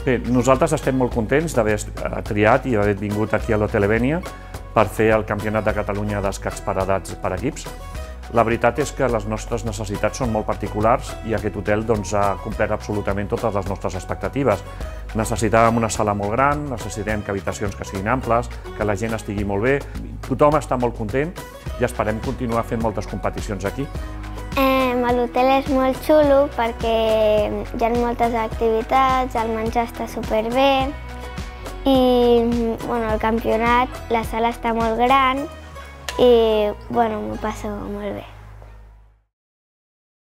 Bé, nosaltres estem molt contents d'haver triat i haver vingut aquí a l'Hotel Evenia per fer el Campionat de Catalunya d'escacs per edats per equips. La veritat és que les nostres necessitats són molt particulars i aquest hotel doncs, ha complert absolutament totes les nostres expectatives. Necessitàvem una sala molt gran, necessitem que habitacions que siguin amples, que la gent estigui molt bé. Tothom està molt content i esperem continuar fent moltes competicions aquí. L'hotel és molt xulo perquè hi ha moltes activitats, el menjar està superbé i bueno, el campionat, la sala està molt gran i bueno, m'ho passo molt bé.